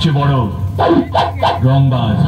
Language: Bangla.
সবচেয়ে বড় রংবাজ।